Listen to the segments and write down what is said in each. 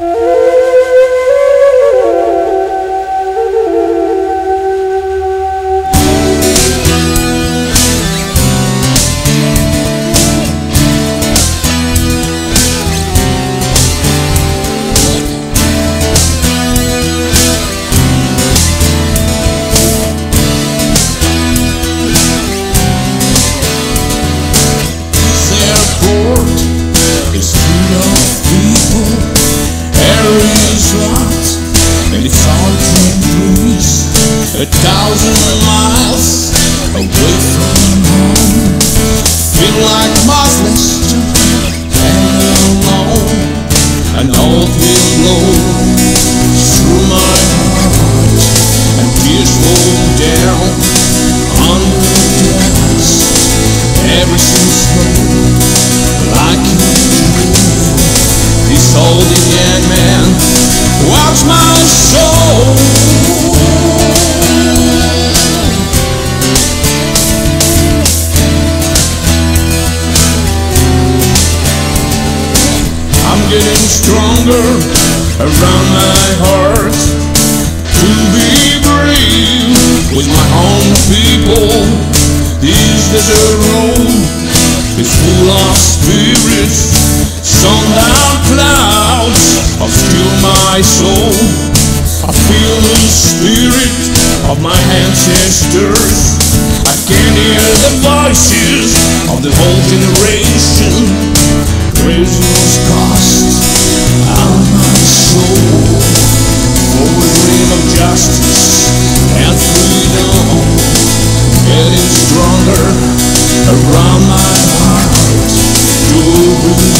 This thousand stronger around my heart to be brave with my own people. Is This desert road is full of spirits. Sundown clouds obscure my soul. I feel the spirit of my ancestors. I can hear the voices of the whole generation. Praise cost Getting stronger around my heart. With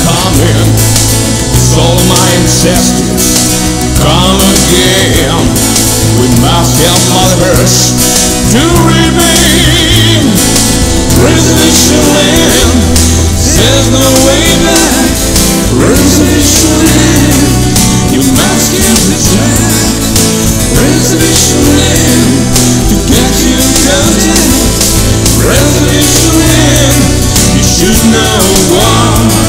coming. Soul of my ancestors, come again. We must help Mother Earth to remain. Reservation land says no way back. Reservation land, you must get the track. Reservation land to get you contact. Reservation land, you should know why.